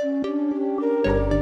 Thank you.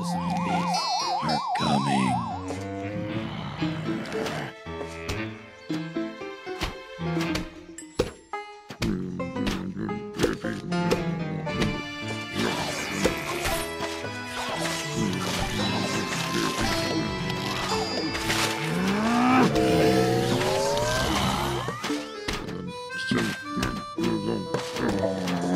The zombies are coming. Oh.